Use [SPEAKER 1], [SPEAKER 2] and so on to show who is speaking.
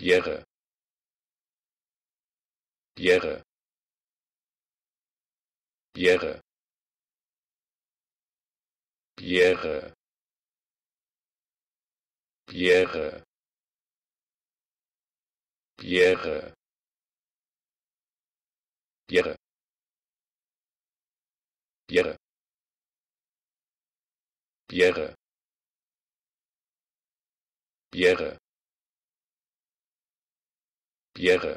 [SPEAKER 1] Pierre Pierre Pierre Pierre Pierre Pierre Pierre Pierre Pierre Pierre եղը։